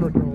I'm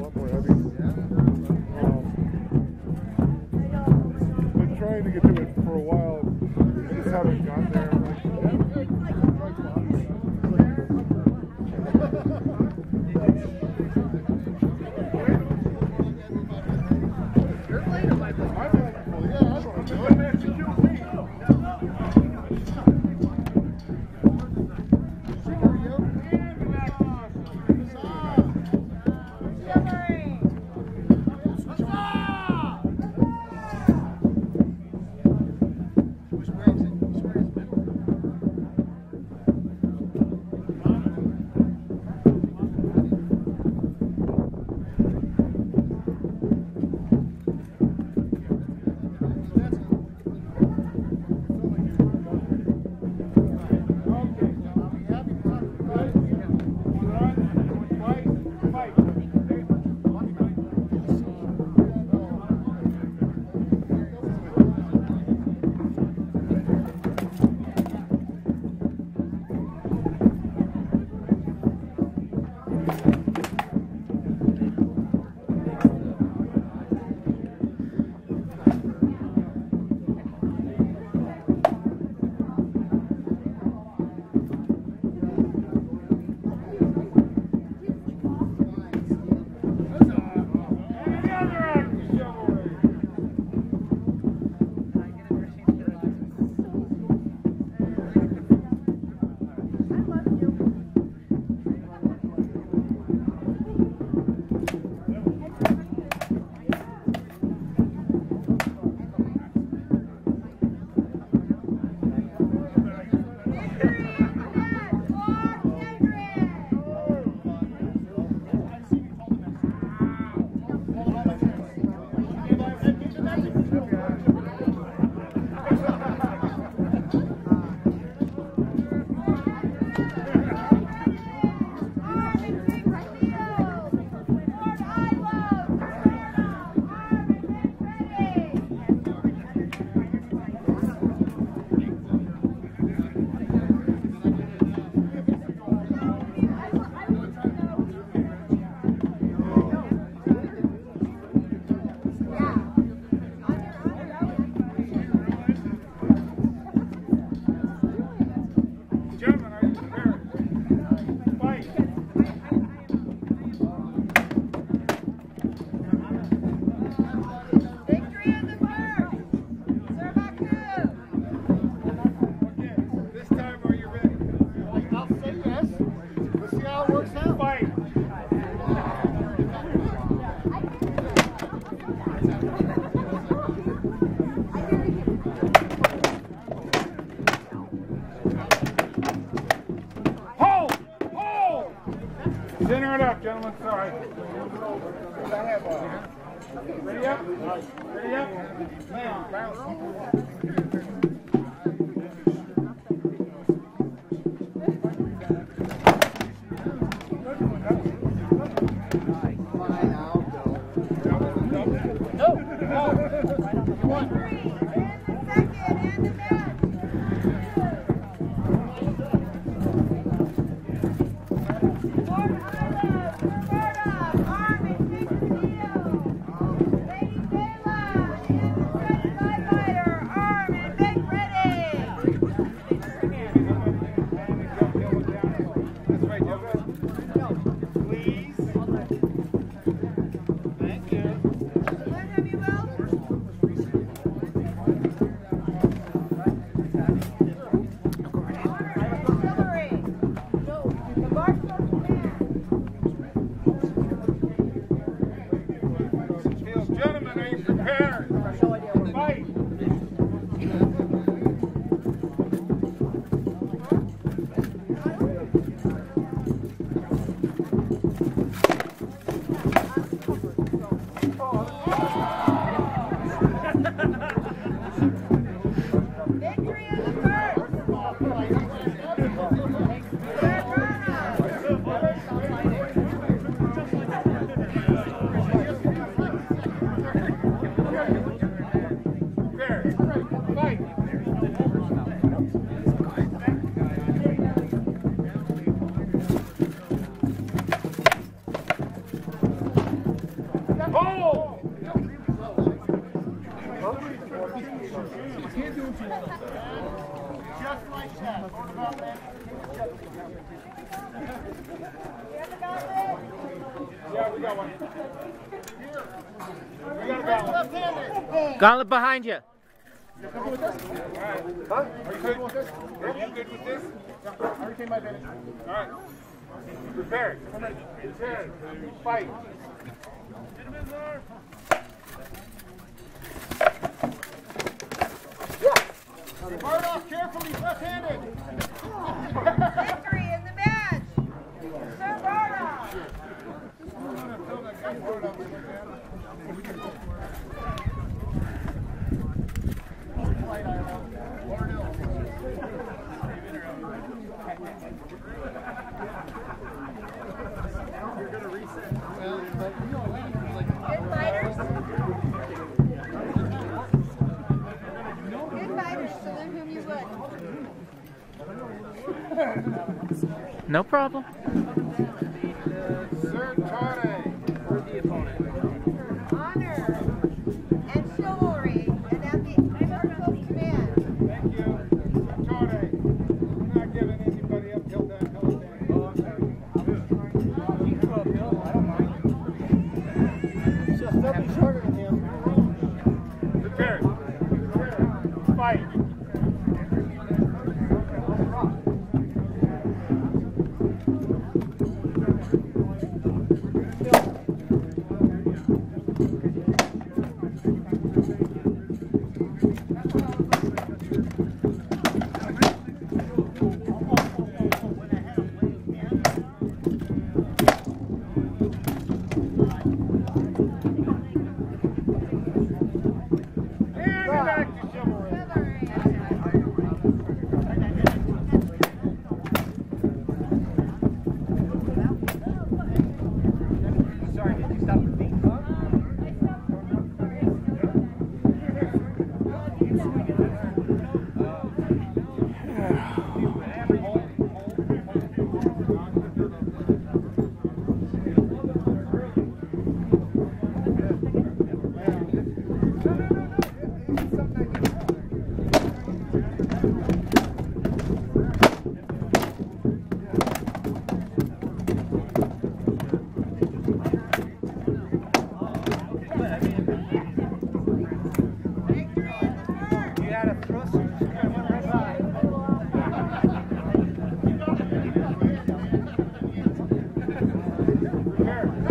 it up, gentlemen. Sorry. Ready up? Ready up? Now, bounce. Gentlemen, are you prepared? Fight. Just like that. About that? Yeah, we got one. We got a. Left-handed. Gauntlet behind you. Are you good? with this? Are you good with this? I retain my advantage. All right. Prepared. Prepared. Fight. Hard off carefully, left-handed. No problem. Sir Tade. honor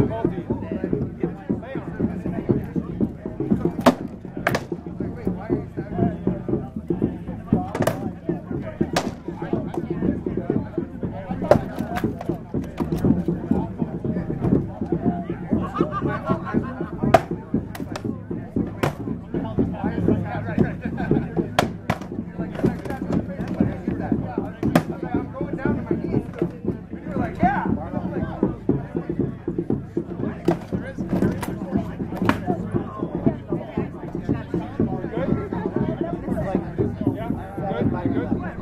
multi